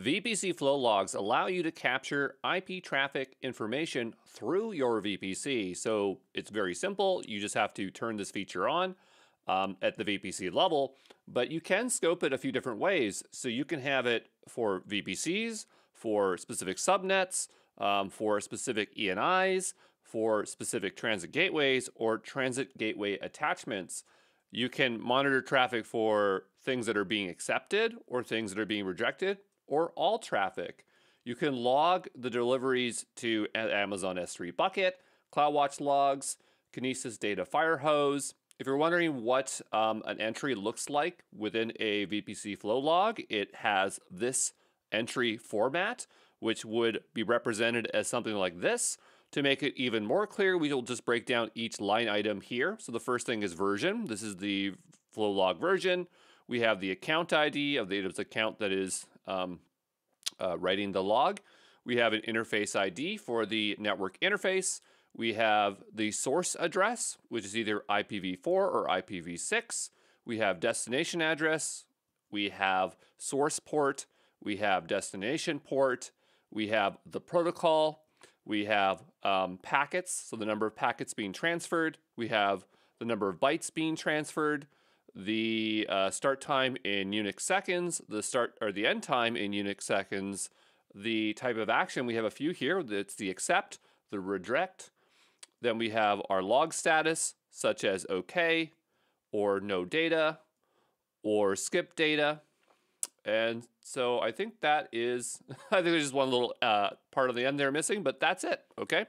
VPC flow logs allow you to capture IP traffic information through your VPC. So it's very simple. You just have to turn this feature on um, at the VPC level, but you can scope it a few different ways. So you can have it for VPCs, for specific subnets, um, for specific ENIs, for specific transit gateways or transit gateway attachments. You can monitor traffic for things that are being accepted or things that are being rejected or all traffic. You can log the deliveries to Amazon S3 bucket, CloudWatch logs, Kinesis Data Firehose. If you're wondering what um, an entry looks like within a VPC flow log, it has this entry format, which would be represented as something like this. To make it even more clear, we will just break down each line item here. So the first thing is version. This is the flow log version. We have the account ID of the AWS account that is um, uh, writing the log. We have an interface ID for the network interface. We have the source address, which is either IPv4 or IPv6. We have destination address. We have source port. We have destination port. We have the protocol. We have um, packets, so the number of packets being transferred. We have the number of bytes being transferred the uh, start time in Unix seconds, the start or the end time in Unix seconds, the type of action. We have a few here. It's the accept, the reject. Then we have our log status, such as OK, or no data, or skip data. And so I think that is, I think there's just one little uh, part of the end there missing, but that's it. Okay.